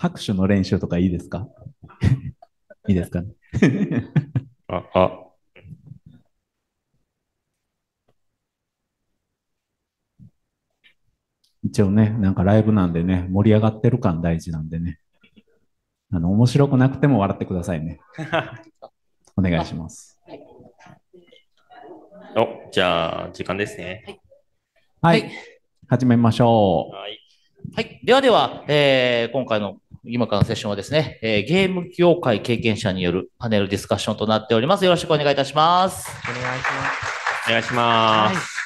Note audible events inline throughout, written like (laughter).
拍手の練習とかいいですか？(laughs) いいですか？ね。あ、あ、一応ね、なんかライブなんでね、盛り上がってる感大事なんでね。あの、面白くなくても笑ってくださいね。(laughs) お願いします。お、じゃあ、時間ですね。はい。はい始めましょはい。はい。ではでは、えー今回の今からのセッションはですね、えーゲーム業界経験者によるパネルディスカッションとなっております。よろしくお願いいたします。お願いします。お願いします。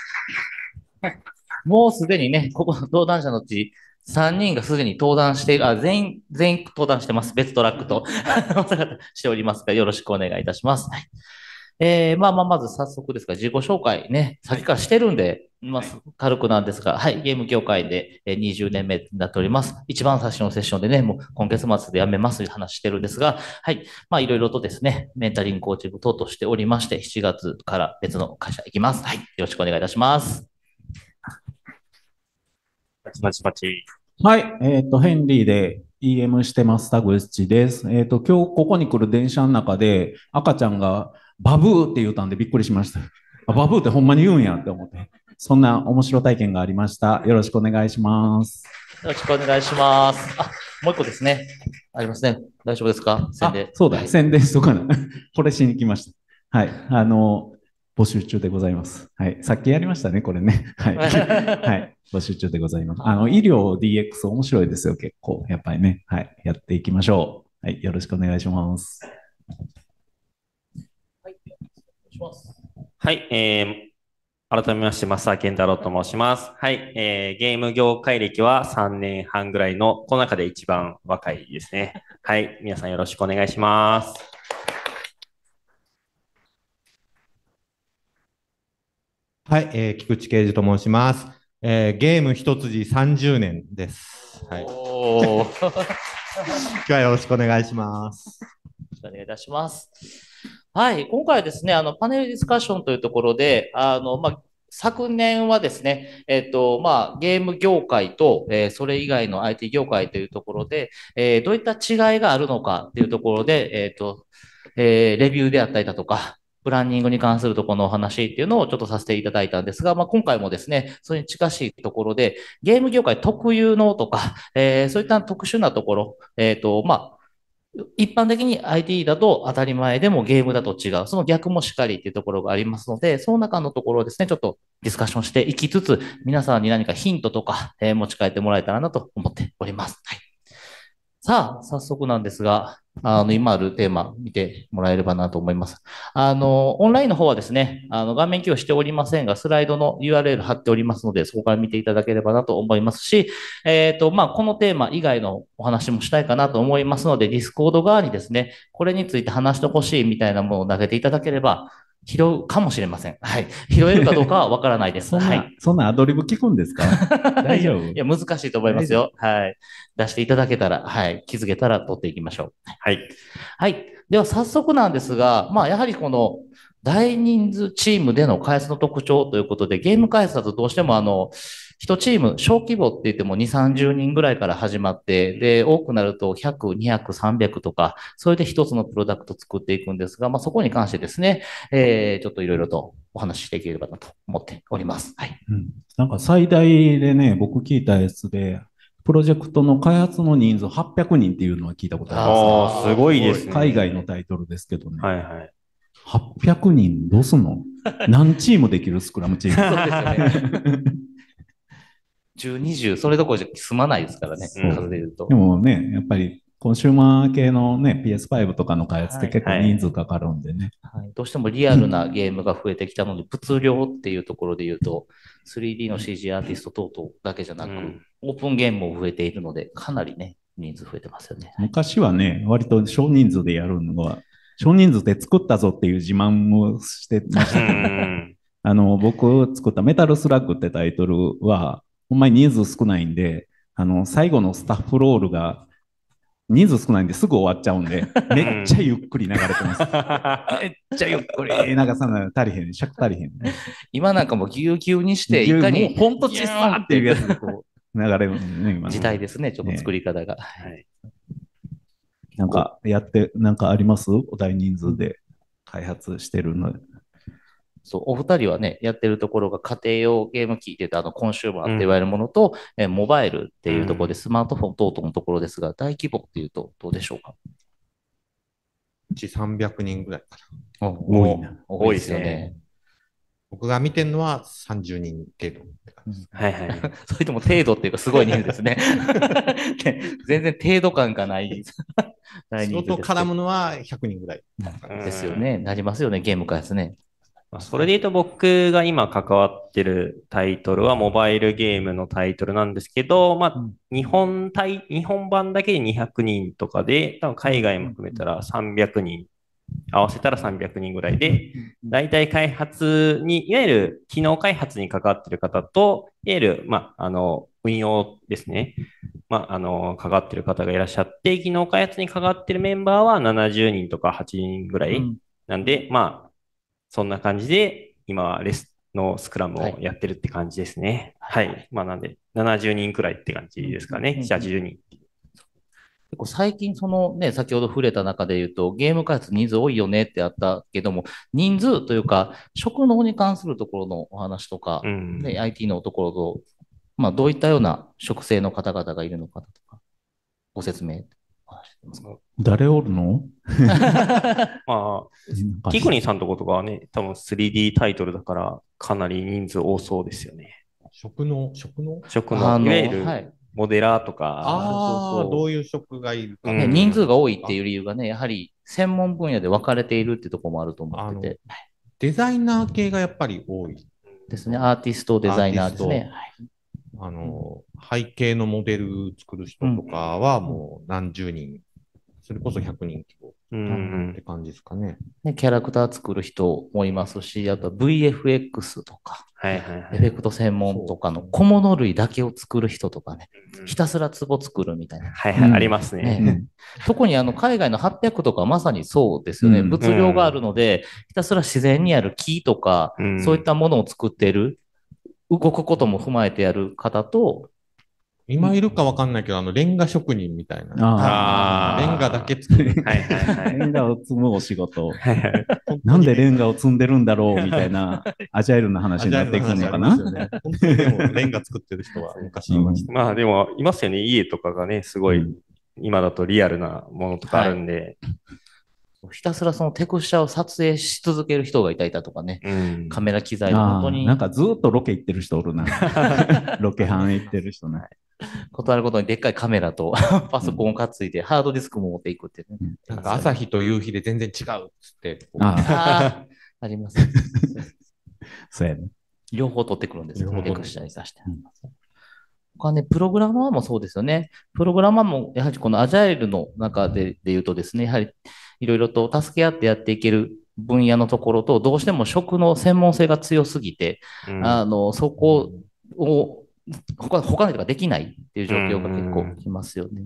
もうすでにね、ここの登壇者のうち3人がすでに登壇している、あ、全員、全員登壇してます。別トラックと (laughs) お姿しておりますが、よろしくお願いいたします。はいえー、まあまあ、まず早速ですが、自己紹介ね、さっきからしてるんで、まあ、軽くなんですが、はい、ゲーム業界でえー20年目になっております。一番最初のセッションでね、もう今月末で辞めますという話してるんですが、はい、まあいろいろとですね、メンタリングコーチング等々しておりまして、7月から別の会社行きます。はい、よろしくお願いいたします。バチバチバチ。う。はい。えっ、と、ヘンリーで EM してます。田口です。えっ、と、今日ここに来る電車の中で赤ちゃんがバブーって言うたんでびっくりしました。あバブーってほんまに言うんやって思って。そんな面白体験がありました。よろしくお願いします。よろしくお願いします。あ、もう一個ですね。ありますね。大丈夫ですか？宣あ伝。そうだ、はい宣伝しとかな。これしに来ました。はい。あの、募集中でございます。はい。さっきやりましたね、これね。はい。(laughs) はい。募集中でございます。あの、医療 DX 面白いですよ、結構。やっぱりね。はい。やっていきましょう。はい。よろしくお願いします。ますはい、えー、改めまして、増田健太郎と申します。はい、えー、ゲーム業界歴は3年半ぐらいの、この中で一番若いですね。はい、皆さんよろしくお願いします。はい、えー菊池啓二と申します。えーゲーム一筋30年です。はい。(laughs) 今日はよろしくお願いします。ろしくお願いいたします。はい。今回はですね、あの、パネルディスカッションというところで、あの、まあ、昨年はですね、えっと、まあ、ゲーム業界と、えーそれ以外の IT 業界というところで、えーどういった違いがあるのかというところで、えっと、えレビューであったりだとか、プランニングに関するところのお話っていうのをちょっとさせていただいたんですが、まあ、今回もですね、それに近しいところで、ゲーム業界特有のとか、えそういった特殊なところ、えっと、まあ、一般的に IT だと当たり前でもゲームだと違う。その逆もしっかりっていうところがありますので、その中のところをですね、ちょっとディスカッションしていきつつ、皆さんに何かヒントとか、えー持ち帰ってもらえたらなと思っております。はい。さあ、早速なんですが、あの、今あるテーマ見てもらえればなと思います。あの、オンラインの方はですね、あの、画面共有しておりませんが、スライドの URL 貼っておりますので、そこから見ていただければなと思いますし、えっ、と、まあ、このテーマ以外のお話もしたいかなと思いますので、ディスコード側にですね、これについて話してほしいみたいなものを投げていただければ、拾うかもしれません。はい。拾えるかどうかはわからないです。そんな、はい。そんなアドリブ聞くんですか？(laughs) 大丈夫いや、難しいと思いますよ。はい。出していただけたら、はい。気づけたら取っていきましょう。はい。はい。では、早速なんですが、まあ、やはりこの、大人数チームでの開発の特徴ということで、ゲーム開発だとどうしてもあの、一チーム、小規模って言っても2、30人ぐらいから始まって、で、多くなると100、200、300とか、それで一つのプロダクト作っていくんですが、まあ、そこに関してですね、えー、ちょっといろいろとお話ししていければなと思っております。はい。うんなんか最大でね、僕聞いたやつで、プロジェクトの開発の人数800人っていうのは聞いたことあります。ああ、すごいですね。海外のタイトルですけどね。はいはい。800人どうすんの？何チームできるスクラムチーム？そうですよね。10、20、それどころじゃ済まないですからね、数で言うとで。もね、やっぱりコンシューマー系のね、PS5 とかの開発って結構はい人数かかるんでね。はい、どうしてもリアルなゲームが増えてきたので、物量っていうところで言うと、3D の CG アーティスト等々だけじゃなく、うんオープンゲームも増えているので、かなりね、人数増えてますよね。昔はね、割と少人数でやるのは、少人数で作ったぞっていう自慢をしてましうた。ん。(laughs) あの、僕作ったメタルスラッグってタイトルは、ほんまに人数少ないんで、あの、最後のスタッフロールが人数少ないんですぐ終わっちゃうんで、(laughs) めっちゃゆっくり流れてます。(laughs) めっちゃゆっくり流さない足りへん、尺足りへん。今なんかもうぎゅうぎゅうにして、いかにほんと小さっていうやつでこう流れるね、今の時代ですね、ちょっと作り方が。はい。なんかやって、なんかあります？大人数で開発してるの。そう、お二人はね、やってるところが家庭用ゲーム機って言って、あの、コンシューマーって言われるものと、えーモバイルっていうところで、スマートフォン等々のところですが、大規模っていうとどうでしょうか？うち300人ぐらいかな。多いな。多いですよね。僕が見てるのは30人程度って感じです。はいはい。(laughs) それとも程度っていうかすごい人数ですね。(laughs) ね全然程度感がない。(laughs) 大仕人数ですけど事絡むのは100人ぐらい。ですよね。なりますよね、ゲーム開発ね。まあそれで言うと僕が今関わってるタイトルはモバイルゲームのタイトルなんですけど、まあうん、日本対、日本版だけで200人とかで、多分海外も含めたら300人、合わせたら300人ぐらいで、大体開発に、いわゆる機能開発に関わってる方と、いわゆる、まあ、あの、運用ですね。まあ、あの、関わってる方がいらっしゃって、機能開発に関わってるメンバーは70人とか8人ぐらい。うんなんで、まあ、そんな感じで、今はレスのスクラムをやってるって感じですね。はい。まあ、なんで、70人くらいって感じですかね。うん7、80人。結構最近そのね、先ほど触れた中で言うと、ゲーム開発人数多いよねってあったけども、人数というか、職能に関するところのお話とか、うん。ね、IT のところと、まあ、どういったような職性の方々がいるのかとか、ご説明誰おるの？(laughs) まあ、キクリンさんとことかはね、多分 3D タイトルだから、かなり人数多そうですよね。職の、職の？職の、あのいわゆるはい。モデラーとか、ああ、そうそう。そうどういう職がいるか。うん。ね、人数が多いっていう理由がね、やはり専門分野で分かれているっていうところもあると思ってて、デザイナー系がやっぱり多い。ですね、アーティスト、デザイナーですね。あの、背景のモデル作る人とかはもう何十人、それこそ100人規模うんって感じですかね。ね、キャラクター作る人もいますし、あとは VFX とか、はいはいはい。エフェクト専門とかの小物類だけを作る人とかね、ひたすら壺作るみたいな。はいはい、うんありますね。ねうん (laughs) 特にあの海外の800とかはまさにそうですよね。うん物量があるので、ひたすら自然にある木とか、うんそういったものを作っている、動くことも踏まえてやる方と、今いるかわかんないけど、あの、レンガ職人みたいな。あーレンガだけ作る。(laughs) はいはいはい。レンガを積むお仕事。はいはいなんでレンガを積んでるんだろうみたいな、アジャイルな話になっていくのかな？レンガ作ってる人は昔いました。まあでも、いますよね。家とかがね、すごい、うん今だとリアルなものとかあるんで。ひたすらそのテクスチャを撮影し続ける人がいたりだとかね、うん。カメラ機材本当にーなんかずっとロケ行ってる人おるな。(laughs) ロケハン行ってる人ね。断ることにでっかいカメラとパソコンを担いで、ハードディスクも持っていくっていうね。なんか朝日と夕日で全然違うっつって、あ (laughs) あ、ります。そうやね。両方取ってくるんですよ。両方取るテクして。他ね、プログラマーもそうですよね。プログラマーも、やはりこのアジャイルの中でで言うとですね、やはりいろいろと助け合ってやっていける分野のところと、どうしても職の専門性が強すぎて、うんあの、そこを、他、他の人ができないっていう状況が結構きますよね。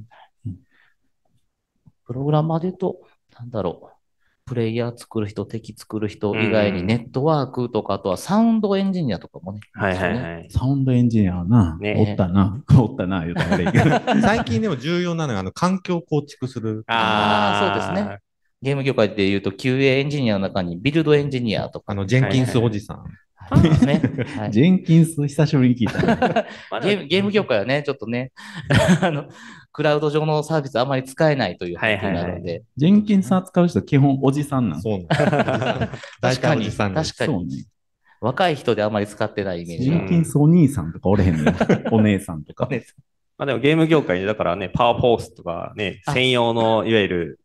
プログラマーで言うと、なんだろう。プレイヤー作る人、敵作る人以外にうんネットワークとか、あとはサウンドエンジニアとかもね。はいはいい。はい。サウンドエンジニアはな、ねおったな、(laughs) おったな、言うたら悪いけど。(laughs) 最近でも重要なのが、あの、環境構築する。あーそうですね。ゲーム業界で言うと QA エンジニアの中にビルドエンジニアとかあの、ジェンキンスおじさん。ありますね。はい。(laughs) ジェンキンス久しぶりに聞いた。(laughs) ゲームゲーム業界はね、ちょっとね、(laughs) あの、クラウド上のサービスあまり使えないという背景があるので、ジェンキンス扱う人基本おじさんなんそう確かに、確かに、そうね。若い人であまり使ってないイメージが。ジェンキンスお兄さんとかおれへんねん。お姉さんとか。ねまあでもゲーム業界でだからね、パワーフォースとかね、あ。専用のいわゆる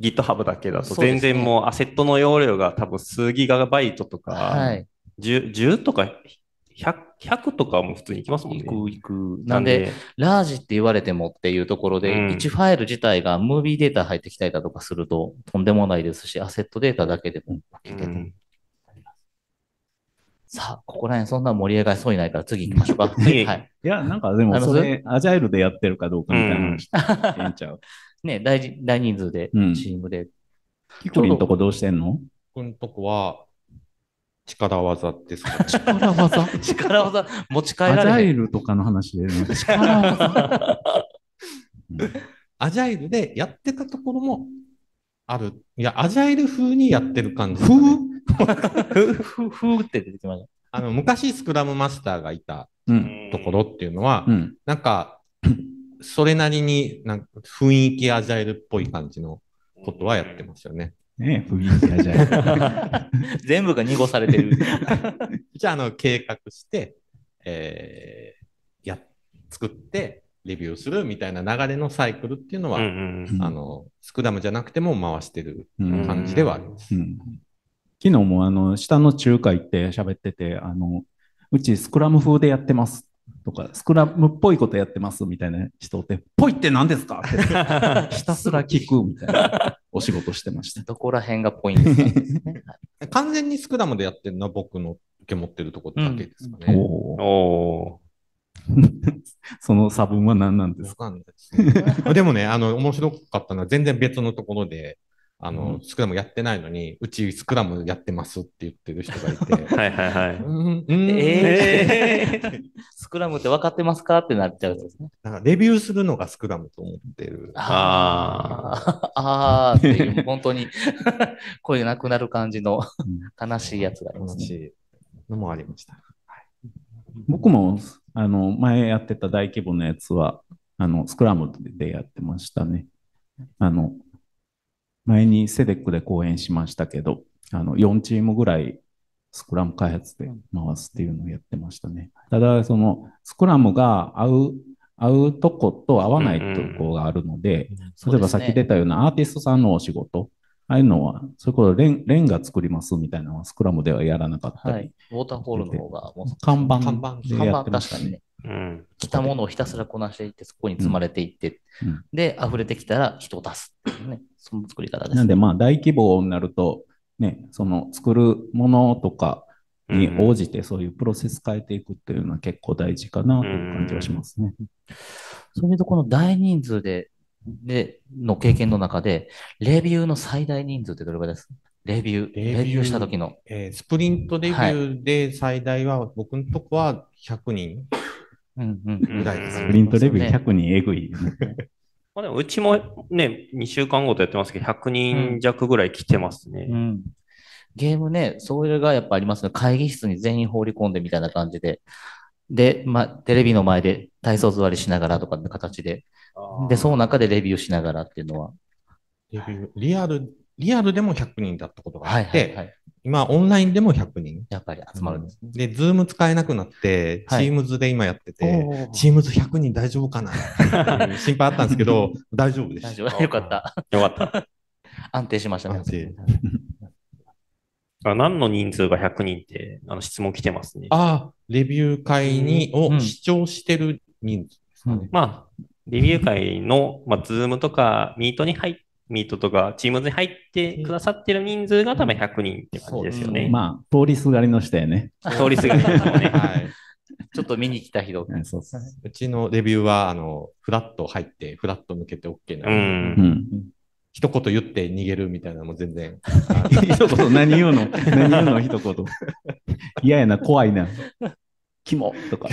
GitHub だけだと全然もうアセットの容量が多分数ギガバイトとか、はい。10, 10とか 100, 100とかも普通にいきますもんね。行く行く。なんで、、ラージって言われてもっていうところで、うん1ファイル自体がムービーデータ入ってきたりだとかすると、とんでもないですし、アセットデータだけでも起きてて、うんさあ、ここら辺そんな盛り上がりそうにないから次行きましょうか。(laughs) 次はい。いや、なんかでもそれ、アジャイルでやってるかどうかみたいな話してええんちゃう。(laughs) ね、大事大人数で、うんチームで。キコリンとこどうしてんの？このとこは、力技ですか、ね。力技力技持ち帰アジられへん。ャイルとかの話で、ね、力技。アジャイルでやってたところもある。いや、アジャイル風にやってる感じね、ふ、ふ、ふって出てきましあの、昔スクラムマスターがいたうん。ところっていうのは、うん。なんか、それなりになんか雰囲気アジャイルっぽい感じのことはやってますよね。ね雰囲気がじゃた。(laughs) 全部が濁されてる。(laughs) じゃあ、あの、計画して、えー、や、作って、レビューするみたいな流れのサイクルっていうのは、うんうんあの、スクラムじゃなくても回してるうん感じではあります。うん昨日もあの下の中華行って喋ってて、あのうちスクラム風でやってますとか、スクラムっぽいことやってますみたいな人って、ぽいって何ですか？って (laughs) ひたすら聞くみたいなお仕事してました。どこら辺がポイントなんですね。完全にスクラムでやってるのは僕の受け持ってるところだけですかね。おーお (laughs) その差分は何なんですか？わかんないですね。(laughs) でもね、あの、面白かったのは全然別のところで、あの、スクラムやってないのに、うちスクラムやってますって言ってる人がいて、ー (laughs) はいはいはい。うん、うん、えー (laughs) スクラムって分かってますかってなっちゃうんですね。なんかレビューするのがスクラムと思ってる。ああ、ああっていう、本当に (laughs) 声なくなる感じの悲しいやつがありますね。話のもありました。僕もあの前やってた大規模なやつはあのスクラムでやってましたね。あの前にセデックで講演しましたけど、あの4チームぐらいスクラム開発で回すっていうのをやってましたね。ただ、そのスクラムが合う合うとこと合わないとこがあるので、例えばさっき出たようなアーティストさんのお仕事、ああいうのは、それこそレンレンが作りますみたいなのはスクラムではやらなかったり、はい。ウォーターフォールの方がもう看板看板でやってましたね。ね。うん。来たものをひたすらこなしていって、そこに積まれていって、うんで、溢れてきたら人を出すっていうね。その作り方です。なんでまあ大規模になると、ね、その作るものとかに応じてそういうプロセス変えていくっていうのは結構大事かなという感じはしますね。それとこの大人数で、で、の経験の中で、レビューの最大人数ってどれぐらいです？レビュー、レビューした時の。えースプリントレビューで最大は、僕のとこは100人うんうんうんぐらいですプリントレビュー100人えぐい。まあでもうちもね、2週間ごとやってますけど、100人弱ぐらい来てますね。うん。ゲームね、それがやっぱありますね。会議室に全員放り込んでみたいな感じで。で、まあ、テレビの前で体操座りしながらとかの形で。で、その中でレビューしながらっていうのは。レビュー、リアル、リアルでも100人だったことがあはいって、はいはい。今オンラインでも100人。やっぱり集まるんですね。で、ズーム使えなくなって、はい Teams で今やってて、チームズ100人大丈夫かな？心配あったんですけど、(laughs) 大丈夫でした。よかった。よかった。(laughs) 安定しましたね。安定あ何の人数が100人ってあの質問来てますね。ああ、レビュー会に、うんを視聴してる人数ですかね。まあ、レビュー会の、まあ、ズームとか、ミートに入っミートとか、チームズに入ってくださってる人数が多分100人って感じですよね。まあ、通りすがりの人やね。通りすがりですもんね。はい。ちょっと見に来た人。うんそうそううちのレビューは、あの、フラット入って、フラット抜けて OK な。う。うんん。一言言って逃げるみたいなのも全然。一言何言うの？(laughs) 何言うの？一言。嫌やな、怖いな。キモとか。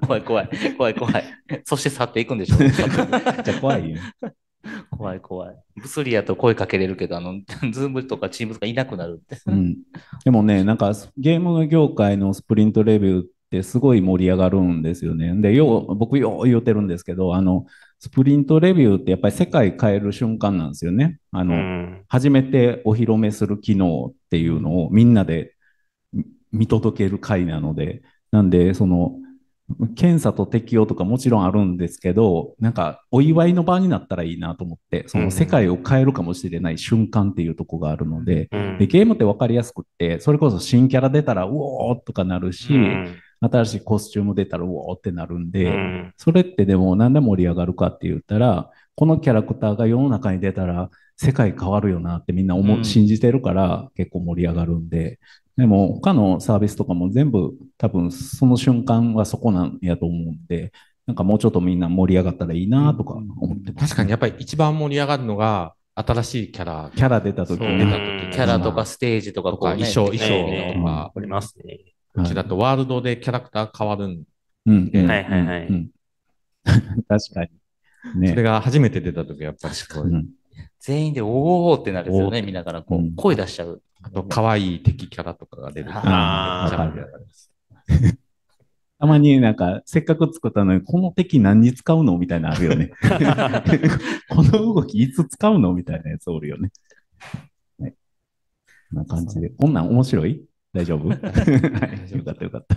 怖い怖い。怖い怖い。そして去っていくんでしょう。(laughs) じゃあ怖いよ。怖い怖い。ブスリやと声かけれるけど、あの、ズームとかチームとかいなくなるって。うん。でもね、なんかゲーム業界のスプリントレビューってすごい盛り上がるんですよね。で、よう、僕よう言うてるんですけど、あの、スプリントレビューってやっぱり世界変える瞬間なんですよね。あうの、ん。初めてお披露目する機能っていうのをみんなでみ見届ける会なので、なんで、その、検査と適用とかもちろんあるんですけど、なんかお祝いの場になったらいいなと思って、その世界を変えるかもしれない瞬間っていうところがあるので、うん。で、ゲームって分かりやすくって、それこそ新キャラ出たら、うおーとかなるし、うん新しいコスチューム出たら、うおーってなるんで、うん。それってでもなんで盛り上がるかって言ったら、このキャラクターが世の中に出たら世界変わるよなってみんな思う、うん。信じてるから結構盛り上がるんで、でも他のサービスとかも全部多分その瞬間はそこなんやと思うんで、なんかもうちょっとみんな盛り上がったらいいなとか思ってます。確かにやっぱり一番盛り上がるのが、新しいキャラ。キャラ出た時そう。に出た時キャラとかステージとかとかこうね衣装、衣装ええとか、ありますね。うちだとワールドでキャラクター変わるんうんうんはいはいはい確かに。ね。それが初めて出た時はやっぱりすごい。うん全員でおーってなるんですよね、見ながらこう声出しちゃう。あと、可愛い敵キャラとかが出る。あーめっちゃ盛り上がります (laughs) たまになんか、せっかく作ったのに、この敵何に使うのみたいなのあるよね。(laughs) この動きいつ使うのみたいなやつおるよね。はい。こんな感じで。こんなん面白い？大丈夫？はい。よかったよかった。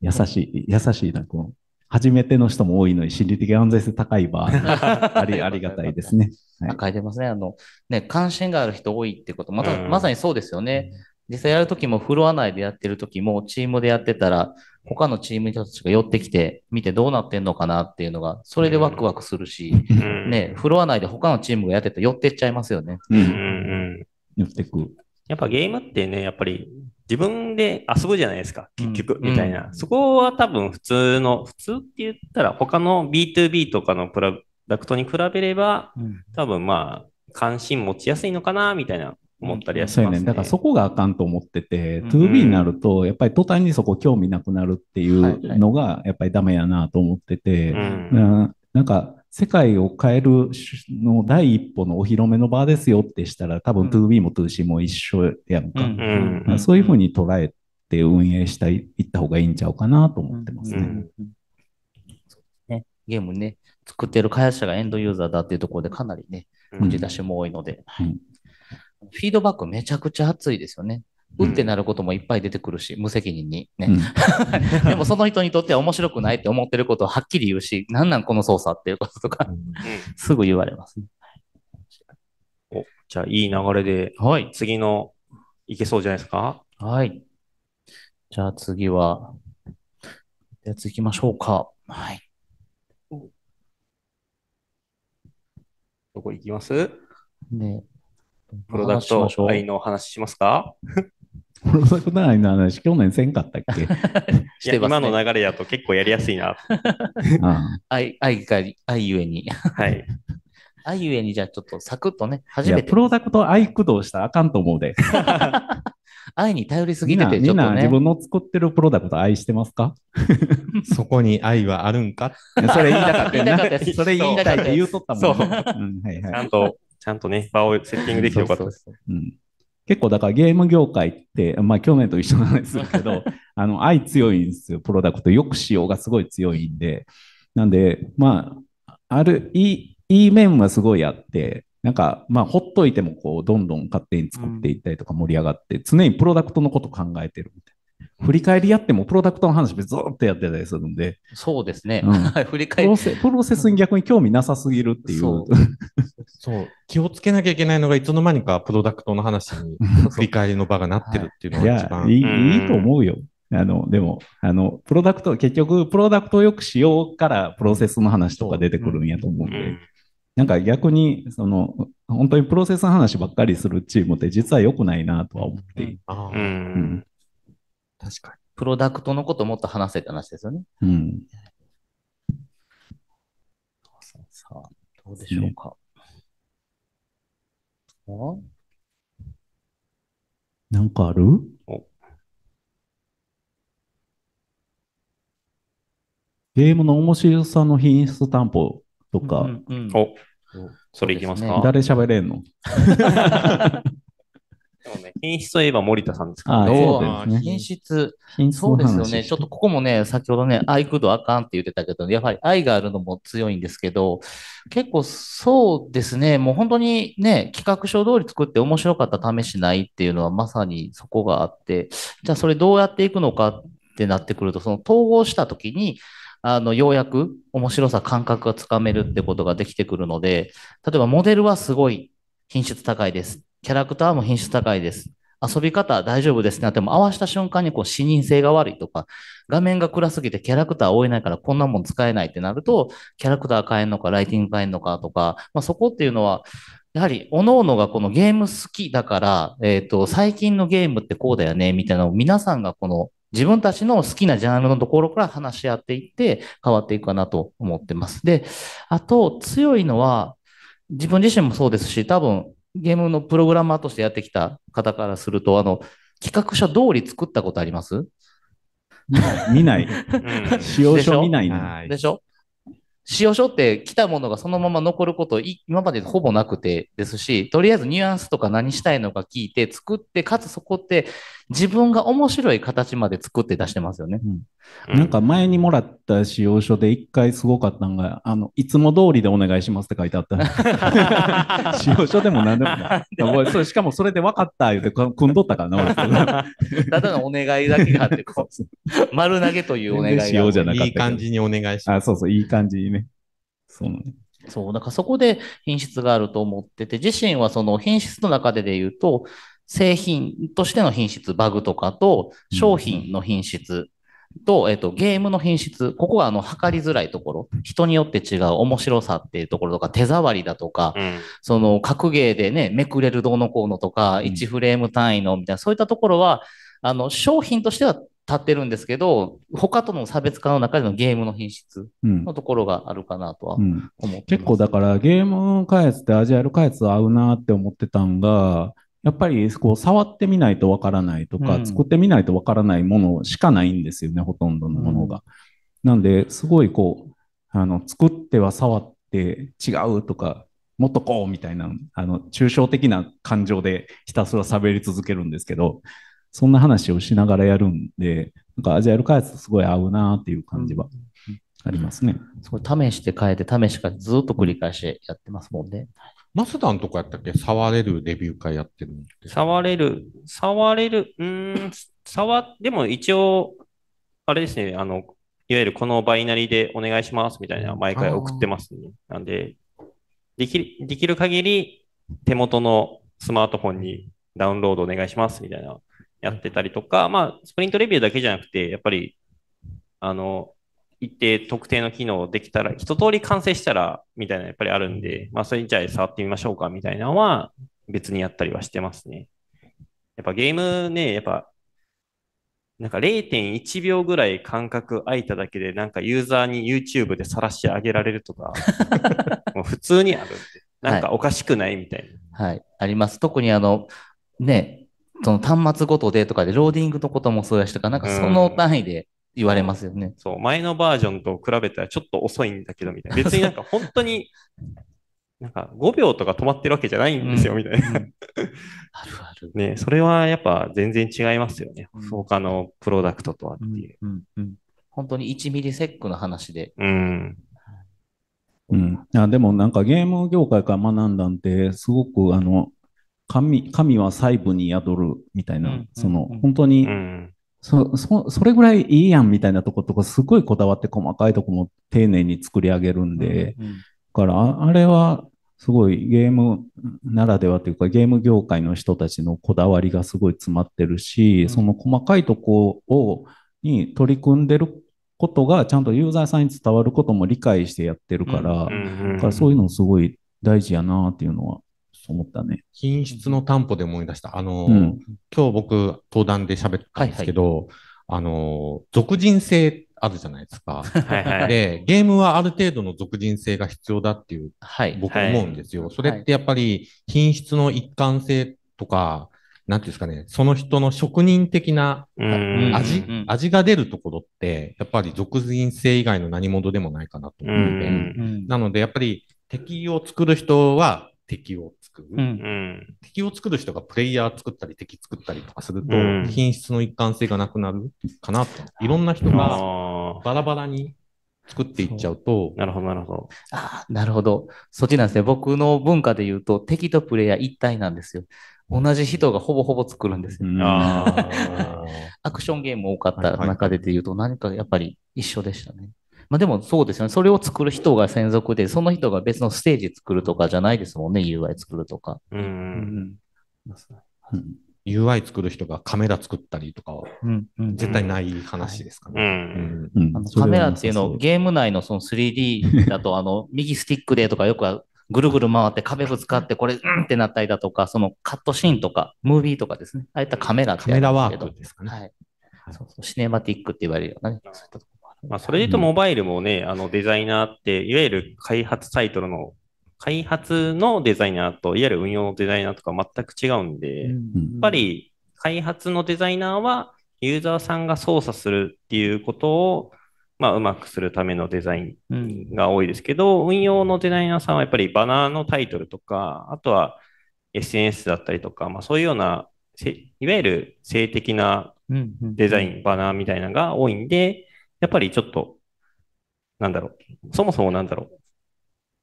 優しい、優しいな、こう。初めての人も多いのに心理的安全性高い場合、(laughs) あり、ありがたいですね。はい書いてますね。あの、ね、関心がある人多いってこと、また、うんまさにそうですよね。実際やるときも、フロア内でやってるときも、チームでやってたら、他のチームの人たちが寄ってきて、見てどうなってんのかなっていうのが、それでワクワクするし、うんね、フロア内で他のチームがやってたら寄ってっちゃいますよね。う。うんんうん。言ってく。やっぱゲームってね、やっぱり自分で遊ぶじゃないですか、結局、うんみたいな。そこは多分普通の、普通って言ったら他の B2B とかのプロダクトに比べれば、多分まあ、関心持ちやすいのかな、みたいな思ったりはしますね。そうやね。だからそこがあかんと思ってて、うん 2B になると、やっぱり途端にそこ興味なくなるっていうのが、やっぱりダメやなと思ってて、うんななんか、世界を変えるの第一歩のお披露目の場ですよってしたら、多分うん。2B も 2C も一緒やんか。ん。まあそういうふうに捉えて運営していった方がいいんちゃうかなと思ってますね。うん。ね、ゲームね、作ってる開発者がエンドユーザーだっていうところでかなりね、うん。打ち出しも多いので、うんフィードバックめちゃくちゃ熱いですよね。うってなることもいっぱい出てくるし、無責任にね。うん (laughs) (laughs) でもその人にとっては面白くないって思ってることをはっきり言うし、なんなんこの操作っていうこととか、すぐ言われますね。おじゃあ、いい流れで、はい。次のいけそうじゃないですか？はい。じゃあ次は、やつ行きましょうか。はい。どこ行きます？で、プロダクト愛の話しますか？プロダクト愛の話、去年せんかったっけ？い (laughs) やしてますね今の流れだと結構やりやすいな。あ愛、愛が、愛ゆえに。はい。愛ゆえに、じゃあちょっとサクッとね、初めてプ。ロダクト愛駆動したらあかんと思うで。(laughs) 愛に頼りすみんな、ぎてて、みんなちょっとね。自分の作ってるプロダクト愛してますか？(laughs) そこに愛はあるんか？それ言いたかったそれ言いたいって言うとったもんそうね。うんはいちはいゃんと、ちゃんとね、場をセッティングできてよかったです。そうそううん結構だからゲーム業界って、まあ去年と一緒なんですけど、(laughs) あの愛強いんですよ、プロダクト。よくしようがすごい強いんで。なんで、まあ、ある、いい、いい面はすごいあって、なんか、まあ、ほっといても、こう、どんどん勝手に作っていったりとか盛り上がって、常にプロダクトのこと考えてるみたいな。振り返りやっても、プロダクトの話ずっとやってたりするんで、そうですね。うんはい (laughs) 振り返りプロ。セプロセスに逆に興味なさすぎるっていう。そうそう。気をつけなきゃいけないのが、いつの間にかプロダクトの話に (laughs) 振り返りの場がなってるっていうのいや、が一番。いい、うんいいと思うよ。あの、でも、あの、プロダクト、結局、プロダクトをよくしようから、プロセスの話とか出てくるんやと思うんで、うんなんか逆に、その、本当にプロセスの話ばっかりするチームって実は良くないなとは思ってううんん。確かプロダクトのこともっと話せって話ですよね。うん。さあ、どうでしょうか。あ？なんかある？お。ゲームの面白さの品質担保とか、うんうんお、それいきますそうか。誰喋れんの？(laughs) でもね、品質といえば森田さんですか？ああ、らね。そうですね。品質、品質のそうですよ話ね。ちょっとここもね、先ほどね、愛駆動あかんって言ってたけど、やはり愛があるのも強いんですけど、結構そうですね、もう本当にね、企画書通り作って面白かった試しないっていうのはまさにそこがあって、じゃあそれどうやっていくのかってなってくると、その統合したときに、あの、ようやく面白さ、感覚がつかめるってことができてくるので、例えばモデルはすごい品質高いです。キャラクターも品質高いです。遊び方大丈夫ですってなっても合わせた瞬間にこう視認性が悪いとか、画面が暗すぎてキャラクター追えないからこんなもん使えないってなると、キャラクター変えんのか、ライティング変えんのかとか、まあそこっていうのは、やはり、各々がこのゲーム好きだから、えっ、と、最近のゲームってこうだよね、みたいなのを皆さんがこの自分たちの好きなジャンルのところから話し合っていって変わっていくかなと思ってます。で、あと強いのは、自分自身もそうですし、多分ゲームのプログラマーとしてやってきた方からすると、あの、企画書通り作ったことあります？見ない。うん使用書見ないの。はい。でしょ？使用書って来たものがそのまま残ることい今までほぼなくてですし、とりあえずニュアンスとか何したいのか聞いて作って、かつそこって自分が面白い形まで作って出してますよね。なんか前にもらった使用書で一回すごかったのが、あの、いつも通りでお願いしますって書いてあった。(laughs) (laughs) 使用書でも何でもない。俺 (laughs) それしかもそれで分かった言うてこ組んどったからな、俺ただのお願いだけがあって、こう、丸投げというお願いが。使用じゃなかったいい感じにお願いしまあ、そうそう、いい感じにね。そうね。そう、だからそこで品質があると思ってて、自身はその品質の中でで言うと、製品としての品質、バグとかと、商品の品質と、えっと、ゲームの品質、ここがあの、測りづらいところ、人によって違う面白さっていうところとか、手触りだとか、うん。その格ゲーでね、めくれるどうのこうのとか、うん1フレーム単位のみたいな、そういったところは、あの、商品としては立ってるんですけど、他との差別化の中でのゲームの品質うんの。ところがあるかなとはうん、思ってます。結構だからゲーム開発ってアジャイル開発合うなって思ってたんが、やっぱりこう触ってみないとわからないとか、うん作ってみないとわからないものしかないんですよね、ほとんどのものが。なんで、すごいこう、あの、作っては触って違うとか、もっとこうみたいな、あの、抽象的な感情でひたすら喋り続けるんですけど、そんな話をしながらやるんで、なんかアジャイル開発とすごい合うなっていう感じはありますね。すごい試して変えて試し変えてずっと繰り返しやってますもんね。マスダンとかやったっけ？触れるレビュー会やってるんで触れる、触れる、うーん、触、でも一応、あれですね、あの、いわゆるこのバイナリーでお願いしますみたいな毎回送ってますね。なんで、できる、できる限り手元のスマートフォンにダウンロードお願いしますみたいなやってたりとか、まあ、スプリントレビューだけじゃなくて、やっぱり、あの、一定特定の機能できたら、一通り完成したら、みたいなやっぱりあるんで、まあ、それにじゃあ触ってみましょうかみたいなのは別にやったりはしてますね。やっぱゲームね、やっぱ、なんか0.1秒ぐらい間隔空いただけで、なんかユーザーに YouTube で晒し上げられるとか、(laughs) もう普通にあるんで、なんかおかしくないみたいな。はい。あります。特にあの、ね、その端末ごとでとかでローディングのこともそうやしとか、なんかその単位で言われますよね。そう、前のバージョンと比べたらちょっと遅いんだけど、みたいな。(laughs) 別になんか本当に、なんか5秒とか止まってるわけじゃないんですよ、みたいな。うんあるある。ね、それはやっぱ全然違いますよねうん。他のプロダクトとはってうんいう。うんうん本当に1ミリセックの話で。うん。うん。あでもなんかゲーム業界から学んだんて、すごくあの、神、神は細部に宿るみたいな、うんそのうん、本当に、うん。そ、そ、それぐらいいいやんみたいなとことか、すごいこだわって細かいとこも丁寧に作り上げるんで、うんだからあ、あれはすごいゲームならではというか、ゲーム業界の人たちのこだわりがすごい詰まってるし、うん。その細かいとこを、に取り組んでることが、ちゃんとユーザーさんに伝わることも理解してやってるから、ううんだからそういうのすごい大事やなっていうのは思ったね。品質の担保で思い出した。あの、うん。今日僕、登壇で喋ったんですけど、あの、俗人性あるじゃないですか。(laughs) はいはい。で、ゲームはある程度の俗人性が必要だっていう、はい。僕思うんですよ。それってやっぱり品質の一貫性とか、なんていうんですかね、その人の職人的なうん味、うん味が出るところって、やっぱり俗人性以外の何者でもないかなと思って、うんうんなので、やっぱり敵を作る人は敵を作る。うんうん。敵を作る人がプレイヤー作ったり敵作ったりとかすると、うん品質の一貫性がなくなるかなと。いろんな人あがあ。バラバラに作っていっちゃうと、なるほど、なるほど。ああ、なるほど。そっちなんですね。僕の文化で言うと、敵とプレイヤー一体なんですよ。同じ人がほぼほぼ作るんですよ。(laughs) アクションゲーム多かった中でで言うと、何かやっぱり一緒でしたね。まあでもそうですよね。それを作る人が専属で、その人が別のステージ作るとかじゃないですもんね。UI 作るとか。う。うんん。うん UI 作る人がカメラ作ったりとかは。絶対ない話ですかうね。カメラっていうの、ゲーム内のその 3D だと、あの、(laughs) 右スティックでとかよくはぐるぐる回って壁ぶつかってこれ、うんってなったりだとか、そのカットシーンとか、ムービーとかですね。ああいったカメラってカメラワークですかね。はい。そうそう、シネマティックって言われるようなね。そういったとこまあ、それで言うと、モバイルもね、あの、デザイナーって、いわゆる開発サイトの、開発のデザイナーと、いわゆる運用のデザイナーとか全く違うんで、やっうんぱ、り、開発のデザイナーは、ユーザーさんが操作するっていうことを、まあ、うまくするためのデザイうん。ンが多いですけど、運用のデザイナーさんはやっぱりバナーのタイトルとか、あとは SNS だったりとか、まあ、そういうような、せいわゆる性的なうんうん。デザイン、バナーみたいなのが多いんで、やっぱりちょっと、なんだろう、そもそもなんだろう、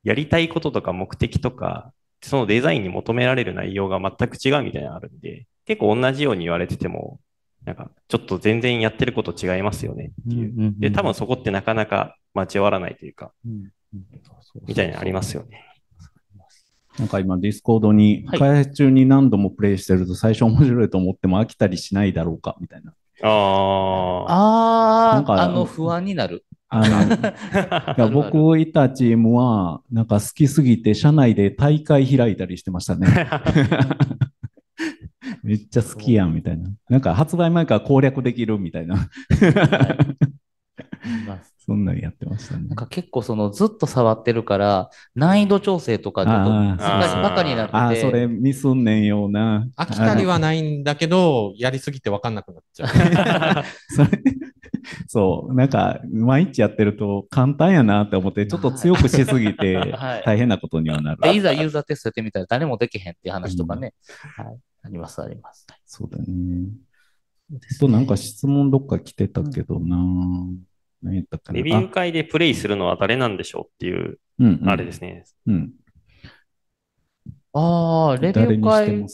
やりたいこととか目的とか、そのデザインに求められる内容が全く違うみたいなのあるんで、結構同じように言われてても、なんか、ちょっと全然やってること違いますよねっていう。うんうんうんで、多分そこってなかなか交わらないというか、うんうんみたいなのありますよね。なんか今ディスコードにはい開発中に何度もプレイしてると最初面白いと思っても飽きたりしないだろうかみたいな。あなんかああ、あの不安になる。あの (laughs) いや僕いたチームはなんか好きすぎて社内で大会開いたりしてましたね。(laughs) めっちゃ好きやんみたいな。なんか発売前から攻略できるみたいな。(laughs) そんなんやってましたねなん。か結構そのずっと触ってるから、難易度調整とかちょっとあーバカバカになああ、ってて。それミスんねんよな。飽きたりはないんだけど、やりすぎて分かんなくなっちゃう。(laughs) それそう、なんか、毎日やってると簡単やなって思って、ちょっと強くしすぎてはい大変なことにはなる。で、いざユーザーテストやってみたら誰もできへんっていう話とかね。はい。あります、あります。そうだね。と、なんか質問どっか来てたけどな。何やったかな？レビュー会でプレイするのは誰なんでしょうっていう、あうんうんあれですね。うん。ああ、レビュー会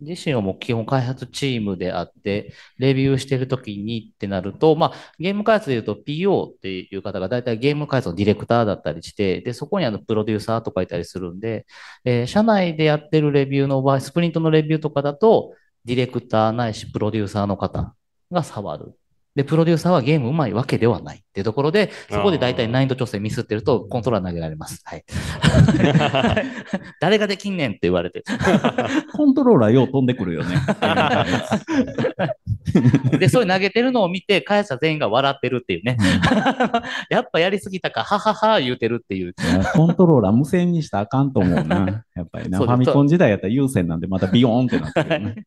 自身はもう基本開発チームであって、レビューしてるときにってなると、まあ、ゲーム開発で言うと PO っていう方が大体ゲーム開発のディレクターだったりして、で、そこにあのプロデューサーとかいたりするんで、えー社内でやってるレビューの場合、スプリントのレビューとかだと、ディレクターないしプロデューサーの方が触る。で、プロデューサーはゲームうまいわけではないっていうところで、そこで大体難易度調整ミスってるとコントローラー投げられます。はい。(laughs) 誰ができんねんって言われて。(laughs) コントローラーよう飛んでくるよね。で、そういう投げてるのを見て、開発者全員が笑ってるっていうね。(laughs) やっぱやりすぎたか、ははは言うてるっていう。コントローラー無線にしたらあかんと思うな。やっぱりな。ファミコン時代やったら有線なんでまたビヨーンってなってるよね。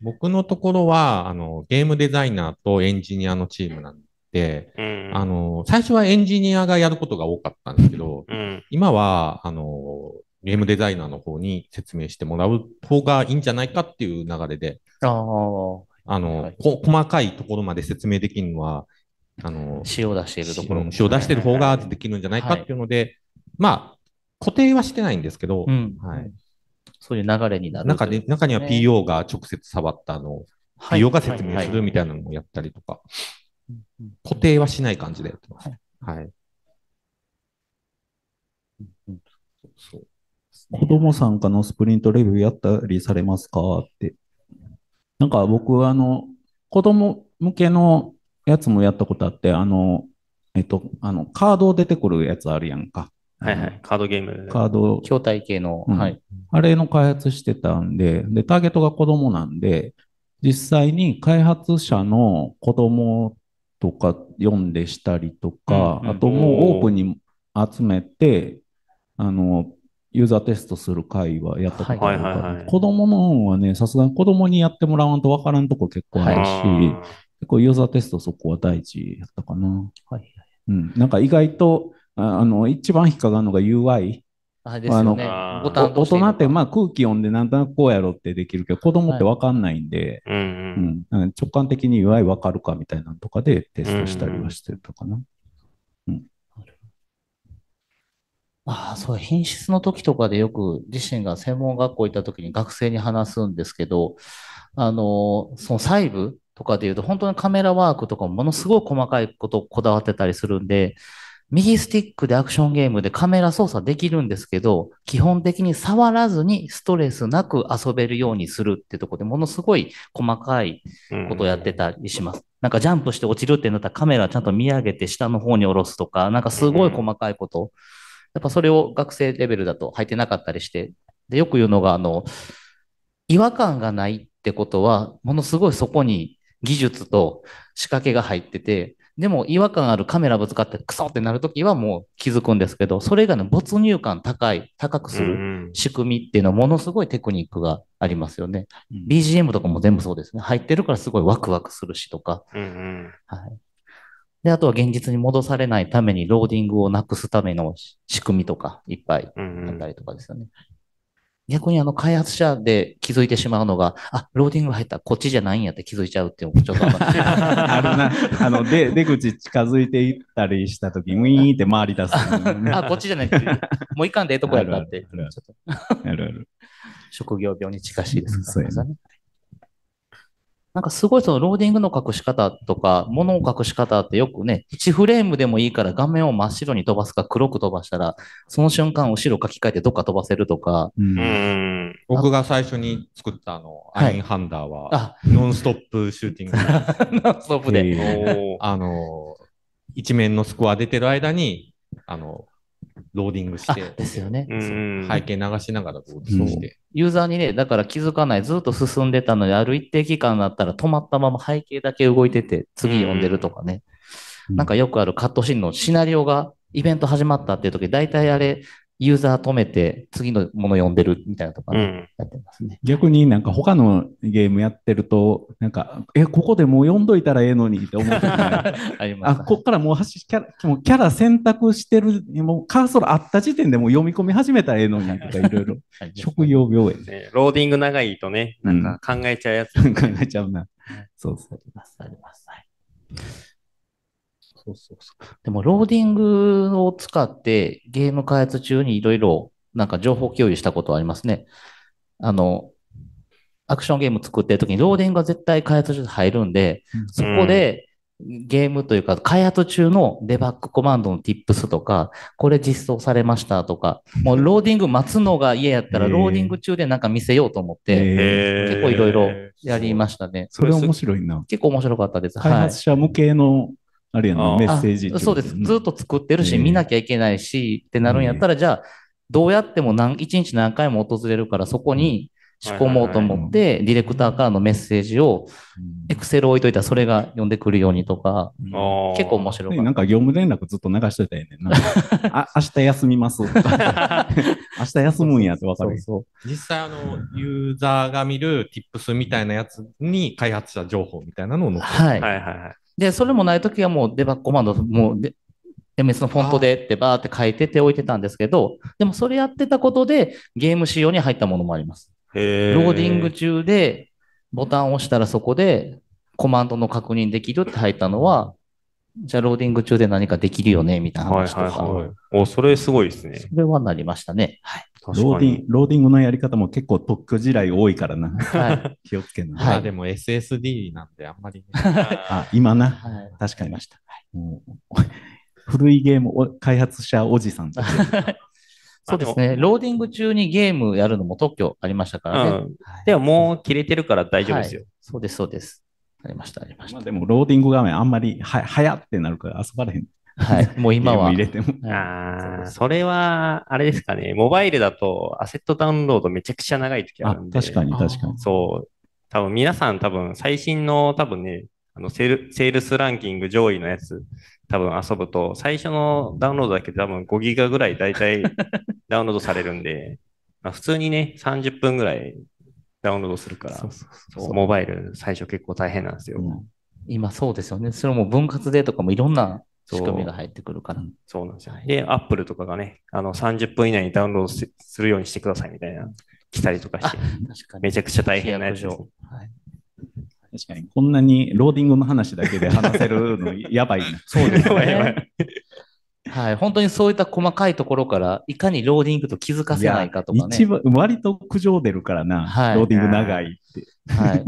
僕のところは、あの、ゲームデザイナーとエンジニアのチームなんで、うん。あの、最初はエンジニアがやることが多かったんですけど、うん。今は、あの、ゲームデザイナーの方に説明してもらう方がいいんじゃないかっていう流れで、あの、はいこ細かいところまで説明できるのは、あの、塩を出しているところ。塩を出してる方ができるんじゃないかっていうので、まあ、固定はしてないんですけど、うん。はい。そういう流れになる。中で、中には PO が直接触ったのを、はい PO が説明するみたいな。なのをやったりとか、固定はしない感じでやってます。はい。うんそう子供参加のスプリントレビューやったりされますかって。なんか僕、あの、子供向けのやつもやったことあって、あの、えっと、あの、カード出てくるやつあるやんか。はいはい。カードゲーム。カード、筐体系の、うんはい。あれの開発してたんで、で、ターゲットが子供なんで、実際に開発者の子供とか読んでしたりとか、うんうんあともうオープンに集めて、あの、ユーザーテストする会はやったことあるかはいはいはいはいら、子供のはね、さすがに子供にやってもらわんとわからんとこ結構あるし、あー結構ユーザーテストそこは大事やったかな。はい。うん。なんか意外と、ああの、一番引っかかるのが UI。あれですよねあの。ボタンお大人って、まあ、あ空気読んでなんとなくこうやろってできるけど、子供ってわかんないんで、うんう。うんん直感的に UI わかるかみたいなのとかでテストしたりはしてたかな。ああ、そう、品質の時とかでよく自身が専門学校行った時に学生に話すんですけど、あの、その細部とかで言うと、本当にカメラワークとかもものすごい細かいことをこだわってたりするんで、右スティックでアクションゲームでカメラ操作できるんですけど、基本的に触らずにストレスなく遊べるようにするってところでものすごい細かいうんことをやってたりします。なんかジャンプして落ちるってなったらカメラちゃんと見上げて下の方に下ろすとか、なんかすごい細かいこと。やっぱそれを学生レベルだと入ってなかったりして、で、よく言うのが、あの、違和感がないってことは、ものすごいそこに技術と仕掛けが入ってて、でも違和感あるカメラぶつかってクソってなるときはもう気づくんですけど、それ以外の没入感高い、高くする。うん仕組みっていうのはものすごいテクニックがありますよね。うん BGM とかも全部そうですね。入ってるからすごいワクワクするしとか。うんうん。はい。で、あとは現実に戻されないためにローディングをなくすための仕組みとかいっぱいあったりとかですよね。逆にあの開発者で気づいてしまうのが、あ、ローディング入ったらこっちじゃないんやって気づいちゃうっていうのもちょっとあるな。(laughs) あの、で、出口近づいていったりしたとき、ウィーンって回り出す、あ、こっちじゃないっていう。もういかんでええとこやったって。あるある。職業病に近しいですそうやからね。なんかすごいそのローディングの隠し方とか、物を隠し方ってよくね、1フレームでもいいから画面を真っ白に飛ばすか黒く飛ばしたら、その瞬間後ろ書き換えてどっか飛ばせるとか、うん。僕が最初に作ったあの、はいアインハンダーは、あ、ノンストップシューティング。(laughs) ノンストップで。あの、一面のスコア出てる間に、あの、ローディングしあ、て、ですよね。うん背景流しながらローディングして、ユーザーにね、だから気づかない、ずっと進んでたのに、ある一定期間になったら止まったまま背景だけ動いてて、次読んでるとかね。うん。なんかよくあるカットシーンのシナリオが、イベント始まったっていう時、大体あれ、ユーザー止めて、次のもの読んでるみたいなとか。やってますね。逆になんか他のゲームやってると、なんか、え、ここでもう読んどいたらええのにって思う (laughs) あります。こっからもう走キャラ、もうキャラ選択してる、もうカーソルあった時点でもう読み込み始めたらええのにとかいろいろ、職業病やね。ねローディング長いとね、なんか考えちゃうやつ。(laughs) 考えちゃうな。そうそう。あります、あります。はい。そうそうそう。でも、ローディングを使ってゲーム開発中にいろいろなんか情報共有したことはありますね。あの、アクションゲーム作ってる時にローディングが絶対開発中で入るんで、そこでゲームというか開発中のデバッグコマンドの tips とか、これ実装されましたとか、もうローディング待つのが嫌やったらローディング中でなんか見せようと思って、え結構いろいろやりましたね。それ面白いな。結構面白かったです。開発者向けの、あれやな、あメッセージってことあそうです。ずっと作ってるし、ええ見なきゃいけないし、ってなるんやったら、じゃあ、どうやっても何、一日何回も訪れるから、そこに仕込もうと思って、ディレクターからのメッセージを、エクセル置いといたらそれが読んでくるようにとか、うん結構面白かった。なんか業務連絡ずっと流しといたらええねんな。(laughs) あ、明日休みます。(laughs) 明日休むんやってわかる。そう実際あの、ユーザーが見る tips みたいなやつに開発者情報みたいなのを載そうってるはい。はいはいはい。で、それもないときはもうデバッグコマンド、もうで MS のフォントでってバーって書いてておいてたんですけど、でもそれやってたことでゲーム仕様に入ったものもあります。へローディング中でボタンを押したらそこでコマンドの確認できるって入ったのは、じゃあローディング中で何かできるよねみたいなはい話とか、はいはい。お、それすごいですね。それはなりましたね。はい。ローディング、。ローディングのやり方も結構特許地雷多いからな。はい。(laughs) 気をつけな。はいまあでも SSD なんであんまりね、(laughs) あ、今な？はい。確かに。もう古いゲームお開発者おじさん。(laughs) そうですね。ローディング中にゲームやるのも特許ありましたからね。うん。でももう切れてるから大丈夫ですよはい。そうです、そうです。ありました、ありましたまあ。でも、ローディング画面あんまりは、はやってなるから遊ばれへん。はい。(laughs) もう今は。入れても。はいああ、それは、あれですかね。モバイルだとアセットダウンロードめちゃくちゃ長い時ああるん、で。確かに確かに。そう。多分皆さん多分最新の多分ね、あのセール、セールスランキング上位のやつ多分遊ぶと、最初のダウンロードだけで多分5ギガぐらい大体 (laughs) ダウンロードされるんで、まあ、普通にね、30分ぐらいダウンロードするから、そうそうそうそうモバイル最初結構大変なんですよ。うん今そうですよね。それも分割でとかもいろんな仕組みが入ってくるから。そうなんですよ。で、アップルとかがね、あの30分以内にダウンロードすするようにしてくださいみたいな、来たりとかして、確かに。めちゃくちゃ大変なやつです、契約上はい確かに、こんなにローディングの話だけで話せるのやばいな。(laughs) そうですやばいやばね。(laughs) はい。本当にそういった細かいところから、いかにローディングと気づかせないかとかね。一番、割と苦情出るからな、はいローディング長いって。はい。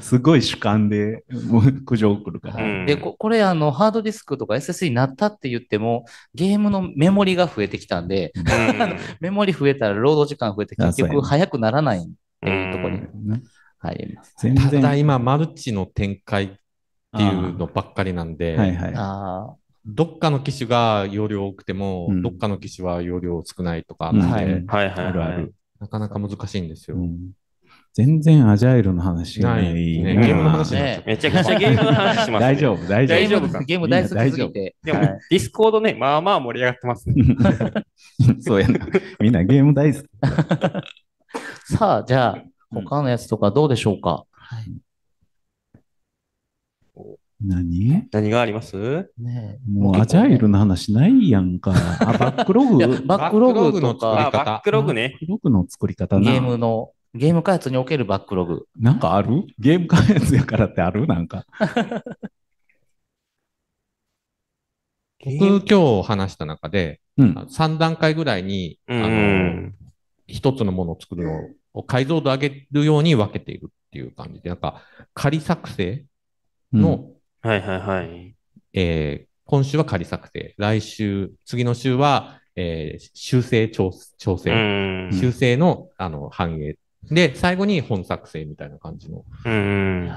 すごい主観でもう苦情来るから。はいうんで、ここれ、あの、ハードディスクとか SSD になったって言っても、ゲームのメモリが増えてきたんで、うん (laughs) メモリ増えたらロード時間増えて、結局早くならないっていうところにな入ります。全ただ然。今マルチの展開っていうのばっかりなんで、はいはい。あどっかの機種が容量多くても、うんどっかの機種は容量少ないとかはいはい。なかなか難しいんですよ。うん全然アジャイルの話がない。ないねうんゲームの話になっちゃねっめちゃくちゃゲームの話します、ね。大丈夫、大丈夫。大丈夫か？ゲーム大好きすぎて。でも、はい Discord ね、まあまあ盛り上がってますね。(laughs) そうやな。みんなゲーム大好き。さあ、じゃあ、うん他のやつとかどうでしょうか？はい。何？何があります？ねもうアジャイルの話ないやんか。あ、バックログ？バッバックログとあ、バックログの作り方か、バックログね。クログの作り方な。ゲームの、ゲーム開発におけるバックログ。なんかある？ゲーム開発やからってある？なんか。(laughs) 僕今日話した中で、うん。3段階ぐらいに、うあの、ん。一つのものを作るのを解像度上げるように分けているっていう感じで、なんか、仮作成の、はいはいはい。えー今週は仮作成、来週、次の週は、えー修正調調う整、ん。修正のあの反映。で、最後に本作成みたいな感じの、うん。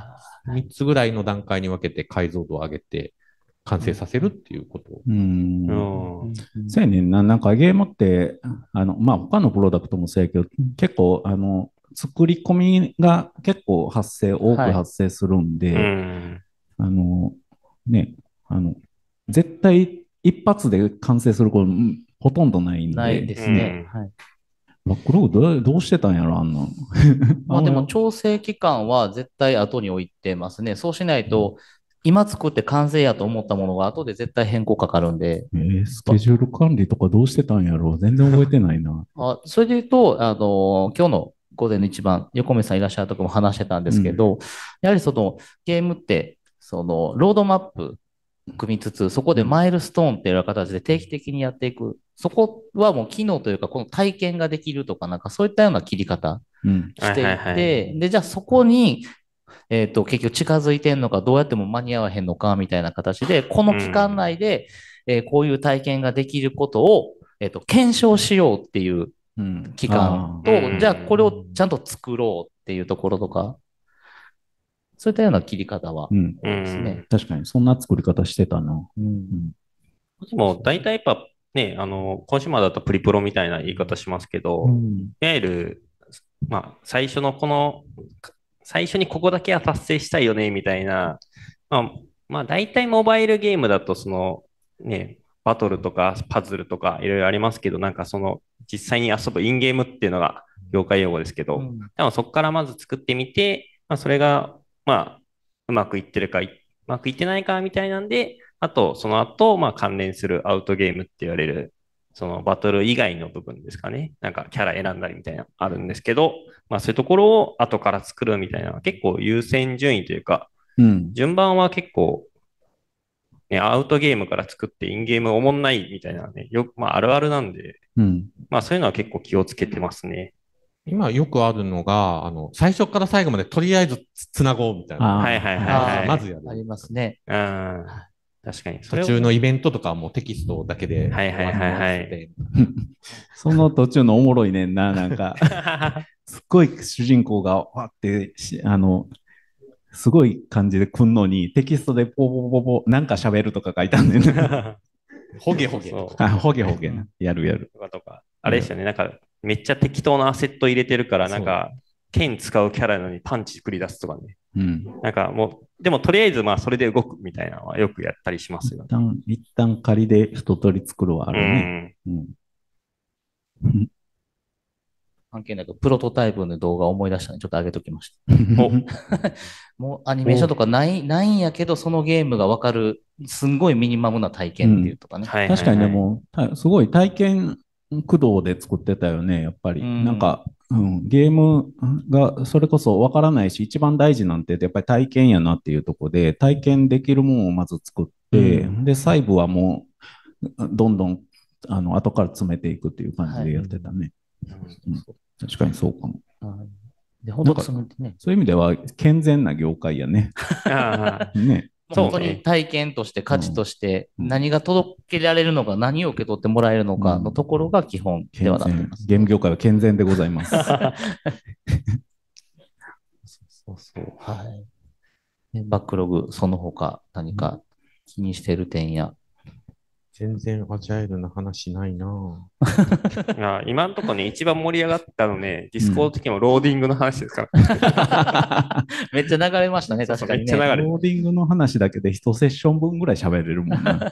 3つぐらいの段階に分けて解像度を上げて完成させるっていうことを。うん。うんそうやねんな。なんかゲームって、あの、まあ、他のプロダクトもそうやけど、結構、あの、作り込みが結構発生、多くはい発生するんで、うん。あの、ね、あの、絶対一発で完成することうんほとんどないんで、ないですね。うんはい。バックログどうどうしてたんやろ、あんな。(laughs) まあでも調整期間は絶対後に置いてますね。そうしないと、今作って完成やと思ったものが後で絶対変更かかるんで、えースケジュール管理とかどうしてたんやろ全然覚えてないな。(laughs) あそれで言うと、あの、今日の午前の一番、横目さんいらっしゃるとこも話してたんですけど、やはりそのゲームって、そのロードマップ組みつつ、そこでマイルストーンっていう形で定期的にやっていく。そこはもう機能というか、この体験ができるとか、なんかそういったような切り方うん。していはいはいで、じゃあそこに、えっと、結局近づいてんのか、どうやっても間に合わへんのか、みたいな形で、この期間内で、えーこういう体験ができることを、えっと、検証しようっていううん。期間とう、んじゃあこれをちゃんと作ろうっていうところとか、そういったような切り方はあー、うん。うですねん。確かに、そんな作り方してたな。うんでも、大体やっぱね、あの、コンシューマーだとプリプロみたいな言い方しますけど、うん。いわゆる、まあ、最初のこの、最初にここだけは達成したいよね、みたいな、まあ、まあ、大体モバイルゲームだと、その、ね、バトルとかパズルとかいろいろありますけど、なんかその、実際に遊ぶインゲームっていうのが業界用語ですけど、うん多分そこからまず作ってみて、まあ、それが、まあ、うまくいってるか、いうまくいってないかみたいなんで、あと、その後、まあ、関連するアウトゲームって言われる、そのバトル以外の部分ですかね。なんかキャラ選んだりみたいなのあるんですけど、まあそういうところを後から作るみたいなのは結構優先順位というか、うん。順番は結構、ね、アウトゲームから作ってインゲームおもんないみたいなね、よく、まああるあるなんで、うん。まあそういうのは結構気をつけてますね。今よくあるのが、あの、最初から最後までとりあえずつつなごうみたいな。はいはいはいはい。まずやる。ありますね。うん。確かに。途中のイベントとかはもうテキストだけで。はいはいはいはいその途中のおもろいねんな、なんか。(laughs) すっごい主人公がわってし、あの、すごい感じで来んのに、テキストでポポポポポ、なんか喋るとか書いたんねんな。ますほげほげ。そうあ、ほげほげな。やるやる。とかとか。あれですよね、なんか、めっちゃ適当なアセット入れてるから、なんか、剣使うキャラなのにパンチ繰り出すとかね。うん。なんかもう、でもとりあえずまあそれで動くみたいなのはよくやったりしますよね。一旦、一旦仮で一通り作るはあうるね。ん。うん。関係なく、プロトタイプの動画を思い出したので、ちょっと上げときました。お (laughs) もうアニメーションとかない、ないんやけど、そのゲームがわかる、すんごいミニマムな体験っていうとかね。確かにでも、たすごい体験駆動で作ってたよね、やっぱり。うんなんか、うん、ゲームがそれこそわからないし、一番大事なんてやっぱり体験やなっていうところで、体験できるものをまず作って、うんで、細部はもう、どんどん、あの、後から詰めていくっていう感じでやってたね。うん確かにそうかも。そのね、そういう意味では健全な業界やね。(laughs) ね。本当に体験として、価値として、うん何が届けられるのか、何を受け取ってもらえるのかのところが基本で健はなってい全ます。。ゲーム業界は健全でございます。(laughs) そうそう。はい。でバックログ、その他何か気にしている点や。全然アジャイルの話ないなぁいや今のところね、一番盛り上がったのね、 Discord 的にもローディングの話ですから。(laughs) めっちゃ流れましたね、そうそう確かにね。めっちゃ流れローディングの話だけで一セッション分ぐらい喋れるもんな。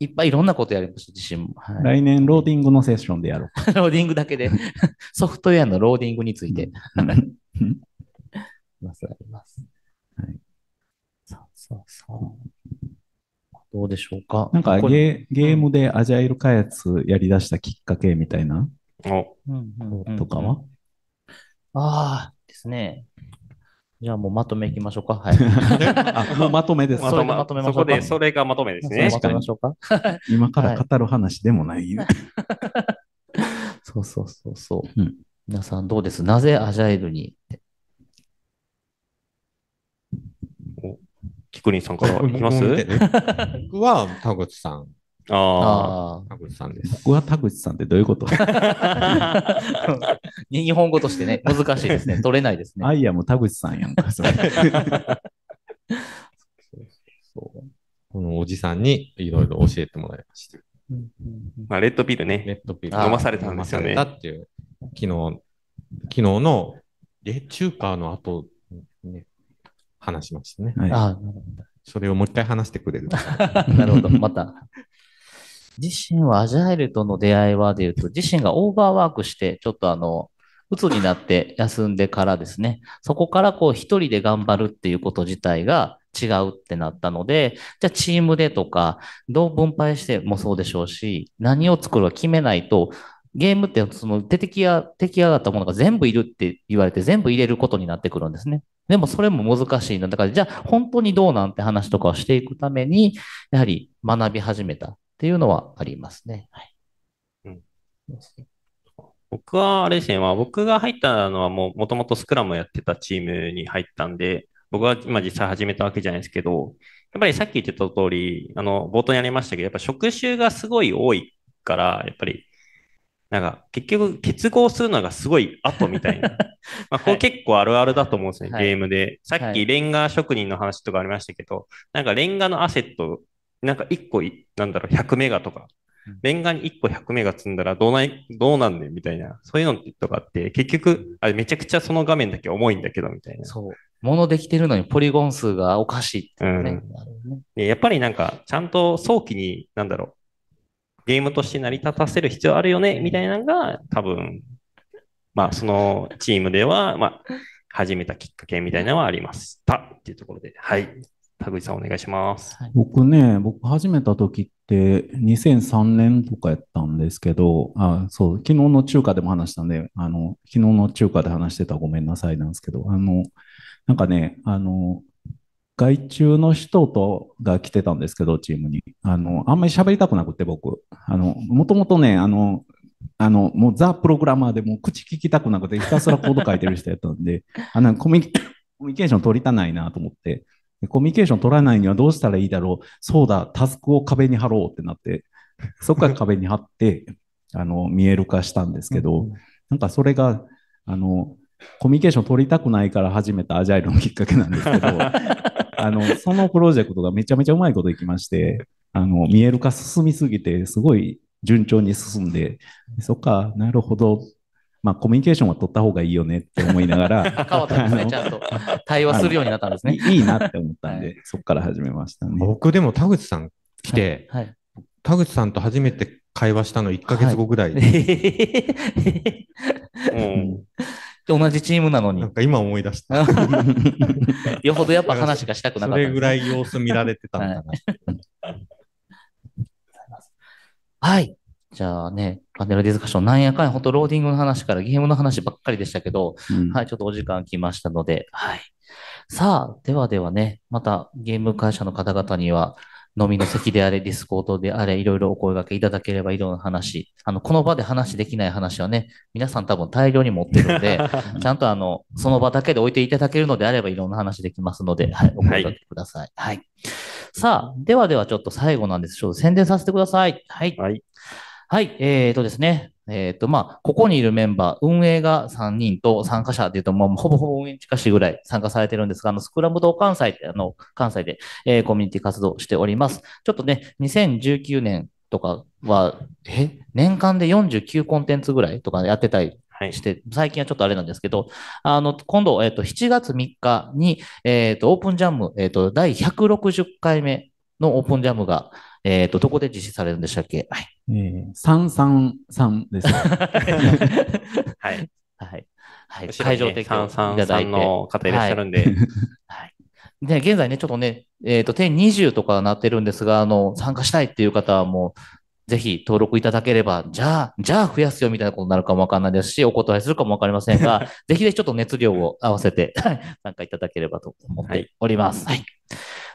いっぱいいろんなことやりました、自身も。はい来年ローディングのセッションでやろう。ローディングだけで、(laughs) ソフトウェアのローディングについて。ます、あります。はい。さあ、さあ、さあ。どうでしょうか？なんかゲゲームでアジャイル開発やり出したきっかけみたいな？おうんうんうんとかはああ、ですね。じゃあもうまとめいきましょうか。はい。(laughs) あ、もうまとめです。それでまとめましょうかそこで、それがまとめですね。まとめましょうか。(laughs) 今から語る話でもない。(laughs) そうそうそうそう。うん皆さんどうです？なぜアジャイルに？キクリンさんから (laughs) いきます？僕は田口さん。ああ。あ田口さんです。僕は田口さんってどういうこと？あ。日本語としてね、難しいですね。(laughs) 取れないですね。アイアム田口さんやんか、それ。そうこのおじさんにいろいろ教えてもらいました。まあ、レッドピルね。レッドピル飲まされたんですよね飲まされたっていう、昨日、昨日の、え、中華の後、ね、話しましたね。はいああ、なるほそれをもう一回話してくれる？ど。(laughs) なるほど。また。自身はアジャイルとの出会いはで言うと、自身がオーバーワークして、ちょっとあの、鬱になって休んでからですね、そこからこう一人で頑張るっていうこと自体が違うってなったので、じゃあチームでとか、どう分配してもそうでしょうし、何を作るか決めないと、ゲームってその出てきや、出来上がったものが全部いるって言われて全部入れることになってくるんですね。でもそれも難しいの。だからじゃあ本当にどうなんて話とかをしていくために、やはり学び始めたっていうのはありますね。はい。うん僕は、あれですね、まあ、僕が入ったのはもう、もともとスクラムやってたチームに入ったんで、僕は今実際始めたわけじゃないですけど、やっぱりさっき言ってた通り、あの、冒頭にありましたけど、やっぱ職種がすごい多いから、やっぱり、なんか、結局、結合するのがすごい後みたいな。(laughs) まあ、これ結構あるあるだと思うんですね、はいゲームで。さっはいきレンガ職人の話とかありましたけど、なんかレンガのアセット、なんか1個い、なんだろう、100メガとかうん、レンガに1個100メガ積んだらどうない、どうなんねんみたいな、そういうのとかって、結局、あれめちゃくちゃその画面だけ重いんだけど、みたいな。そう。物できてるのにポリゴン数がおかしいっていうね。うんねでやっぱりなんか、ちゃんと早期に、なんだろう、ゲームとして成り立たせる必要あるよね、みたいなのが、多分、まあ、そのチームでは、まあ、始めたきっかけみたいなのはありましたっていうところで、はい。田口さんお願いします。僕ね、僕始めた時って2003年とかやったんですけど、あ、そう、昨日の中華でも話したんで、あの、昨日の中華で話してたらごめんなさいなんですけど、あの、なんかね、あの、外注の人とが来てたんですけど、チームに。あの、あんまり喋りたくなくて、僕。あの、もともとね、あの、あの、もうザ・プログラマーでもう口聞きたくなくて、ひたすらコード書いてる人やったんで、(laughs) あのコミュニコミュニケーション取りたないなと思って、でコミュニケーション取らないにはどうしたらいいだろう。そうだ、タスクを壁に貼ろうってなって、(laughs) そこから壁に貼って、あの、見える化したんですけど、なんかそれが、あの、コミュニケーション取りたくないから始めたアジャイルのきっかけなんですけど、(laughs) あの、そのプロジェクトがめちゃめちゃうまいこといきまして、あの、見える化進みすぎて、すごい順調に進んで、そっか、なるほど。まあ、コミュニケーションは取った方がいいよねって思いながら、変わったんですね、ちゃんと。対話するようになったんですね。いいいなって思ったんで、そこから始めましたね。僕でも田口さん来て、はい。田口さんと初めて会話したの1ヶ月後ぐらいで、うん。同じチームなのになん。か今思い出した。(laughs) よほどやっぱ話がしたくなそかったね。れぐらい様子見られてたんだな。はい。じゃあね、パネルディスカッション、なんやかんや、本当ローディングの話からゲームの話ばっかりでしたけど、うんはい、ちょっとお時間来ましたので、はい。さあ、ではではね、またゲーム会社の方々には、飲みの席であれ、 Discord であれ、いろいろお声掛けいただければ、いろんな話、あの、この場で話できない話はね、皆さん多分大量に持ってるので、(laughs) ちゃんとあの、その場だけで置いていただけるのであれば、いろんな話できますので、はい、お声掛けください。はい。さあ、ではではちょっと最後なんです。ちょっと宣伝させてください。はい。はい。はい、えーとですね。えっ、と、まあ、ここにいるメンバー、運営が3人と参加者でいうと、もうほぼほぼ運営に近しいぐらい参加されてるんですが、あの、スクラムド関西って、あの、関西で、えーコミュニティ活動しております。ちょっとね、2019年とかは、え、年間で49コンテンツぐらいとかやってたりはいし。て、最近はちょっとあれなんですけど、あの、今度、えっ、と、7月3日に、えっ、と、オープンジャム、えっ、と、第160回目のオープンジャムが、えっ、と、どこで実施されるんでしたっけ？はい。えー、333です。はい。はい。はい。会場提供いただい333て。の方いらっしゃるんで、はい。で、現在ね、ちょっとね、えっ、と、点20とかなってるんですが、あの、参加したいっていう方はもう、ぜひ登録いただければ、じゃあ、じゃあ増やすよみたいなことになるかもわかんないですし、お断りするかもわかりませんが、(laughs) ぜひぜひちょっと熱量を合わせてはい参加いただければと思っております。はい。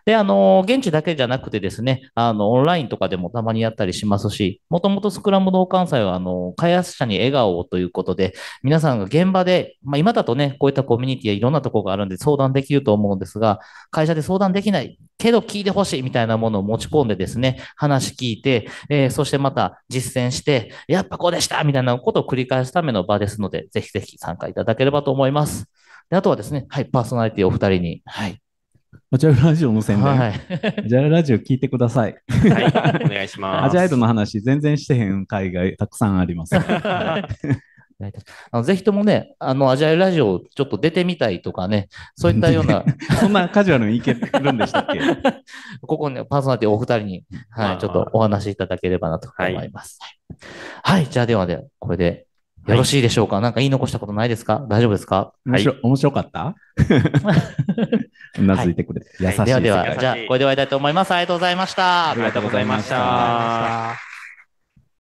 で、あの、現地だけじゃなくてですね、あの、オンラインとかでもたまにやったりしますし、もともとスクラム同関西は、あの、開発者に笑顔をということで、皆さんが現場で、まあ今だとね、こういったコミュニティやいろんなところがあるんで相談できると思うんですが、会社で相談できないけど聞いてほしいみたいなものを持ち込んでですね、話聞いて、えーそしてまた実践して、やっぱこうでしたみたいなことを繰り返すための場ですので、ぜひぜひ参加いただければと思います。であとはですね、はい、パーソナリティお二人に、はい。アジャイルラジオの宣伝。はい。アジャイルラジオ聞いてください。はい。お願いします。アジャイルの話全然してへん海外たくさんあります。あの (laughs) ぜひともね、あの、アジャイルラジオちょっと出てみたいとかね、そういったような、(laughs) そんなカジュアルにいけるんでしたっけ？(laughs) ここね、パーソナリティお二人に、はい、ちょっとお話しいただければなと思います。はい、はいじゃあではでは、これでよろしいでしょうか、なんか言い残したことないですか？大丈夫ですか？面白面白かった？(laughs) うなずいてくれて。優しい。ではでは、じゃあ、これで終わりたいと思います。ありがとうございました。ありがとうございましたありがとうございました。